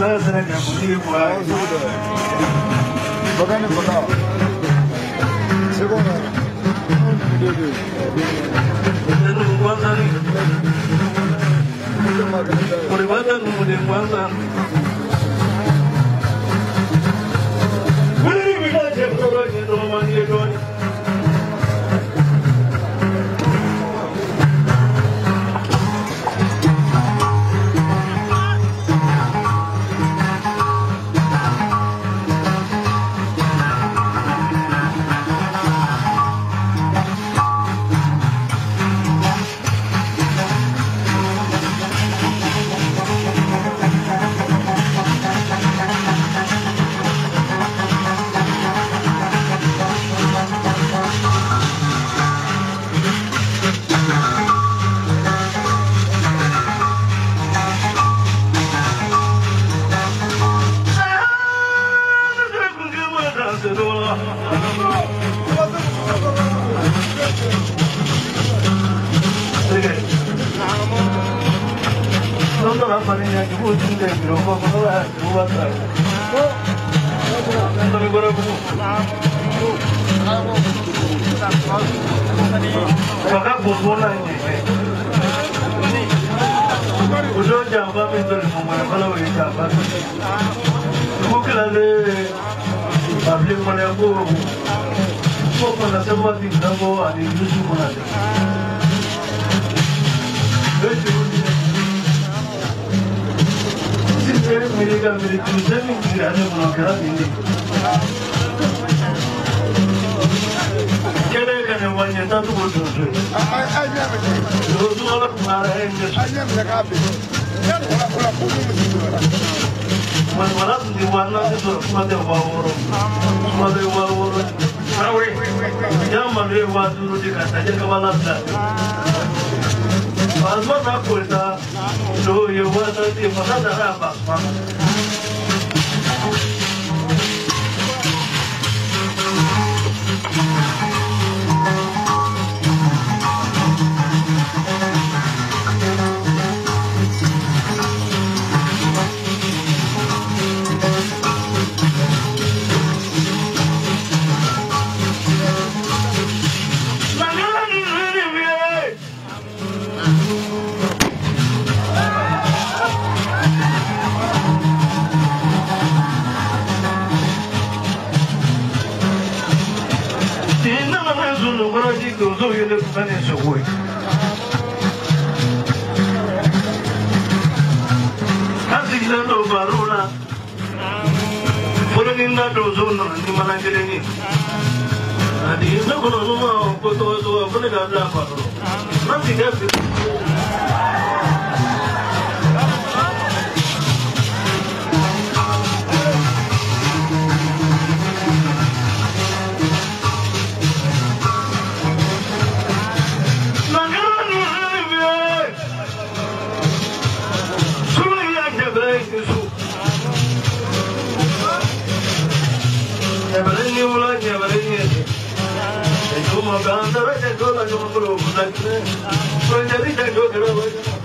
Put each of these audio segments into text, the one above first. lazana na kuliwa bagani baka segona Kuri bata numune kwanza Maka bobona nyinyi. Ujo jamba mi to lifungo ya kala wei jamba. Kukila le babli mwana ya kuhu. Kwa kuna sema tindago adi yusu kuna tindago. Amerika milletimizden mi zirade münakarat indik? Genelde ne var ya da durdurdu. Durdu olarak mağaraya indir. Manmarat divanlar itu sumade waworo, sumade waworo. Awe, jangan malu wajuru dikata jaga balas lah. Bazma nak kuasa So you want to be for another half nani nzokoye nasilando barula foloni ndando ozona ndimalangeleni adi ndokono zoma kotozoa fone kabla barula nasigasi When the reason goes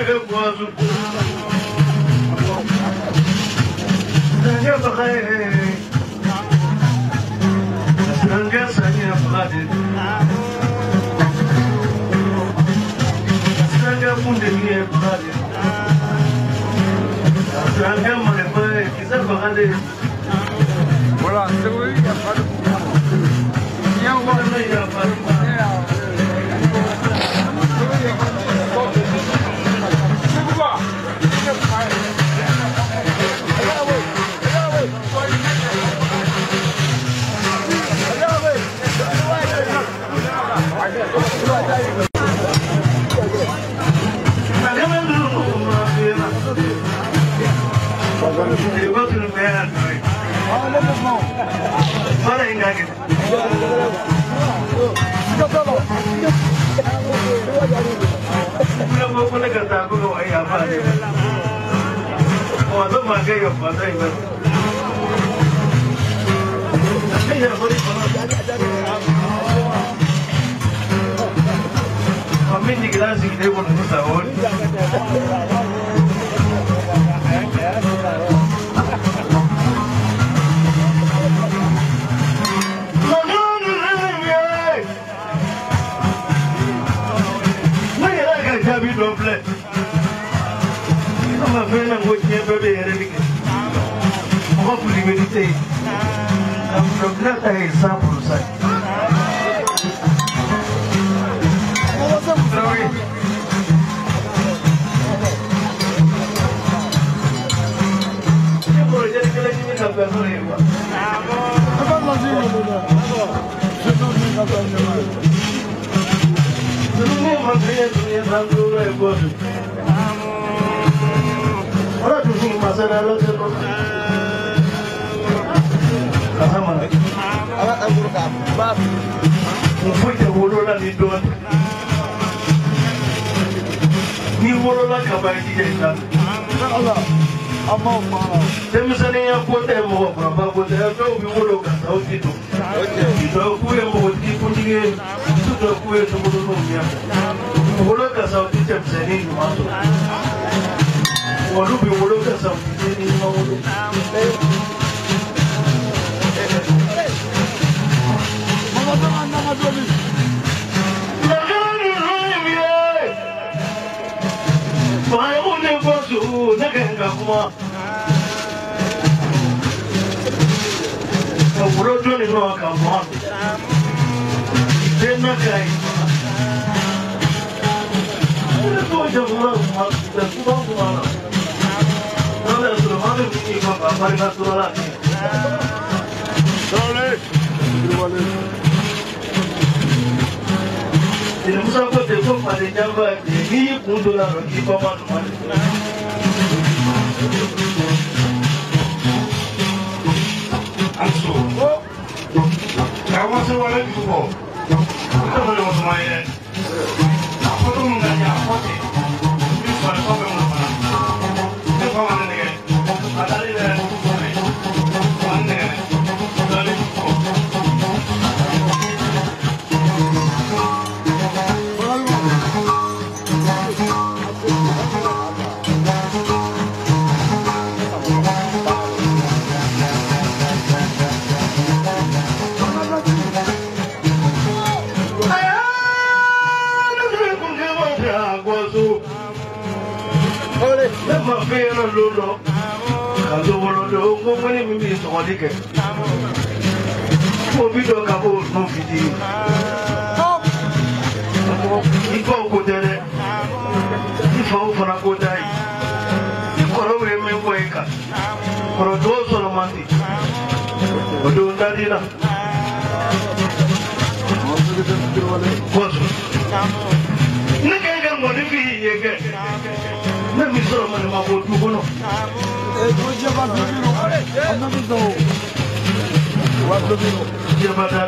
العباس يا بخير نقص يا بخير نقص يا بخير ولا تسوي يا فرق يا والله يا فرق ta kuka wa iya ba ne wato ma kai ga fata yi ba Amin di gidan su gidai wani musa wani. Ni wolola ka ban jija in na. Ọmọ ọ̀gbọ̀n. Denmisɛnnin ya ko tɛ mɔgɔkɔrɔba ko tɛ dɔw bɛ wolo ka taa aw ti don. Dɔw k'u ye mɔgɔtigi kuntigi ye, muso dɔw k'u ye sobolonw ye wọ́n bí wolo kẹsàn 또 이제 뭐라고 막 진짜 수방구만 그러면 또 하늘 분위기 막 반발이가 들어라 그러네 그러면은 이제 무조건 대포 받은 양반 이 구도라는 기법만 안수 나와서 와라 이거 그래 가지고 말이야 나빠도 Okay. fẹ́ràn ló lọ kàdó wọlọ lọ kó mọ́lẹ́ mi mi sọ̀rọ̀ ní mo bí dọ̀ bó nù fìdí. ìgbà òkú tẹ́lẹ̀ ìfà ó fara kó dá yìí ìkọ̀rọ̀ wẹ̀ mi wọ̀ ẹ̀ kà kọ̀rọ̀ tó sọ̀rọ̀ máa ti ọ̀dọ̀ ń dárí náà. Kọ́sù. Ní kẹ́kẹ́ mọ̀ níbi ìyẹn min bɛ sɔrɔ mali ma ko du kɔnɔ. jɛba dɔ bɛ yen nɔ a dɔ bɛ dɔn o wa dɔ bɛ yen nɔ. jɛba da.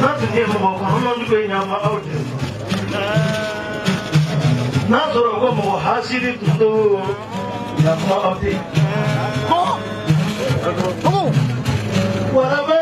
n'a tun tɛ mɔgɔ kan an man bɛ ɲa ma aw de. n'a sɔrɔ ko mɔgɔ hasidi tun do ɲa kuma aw de. kɔmɔ. wala bɛ.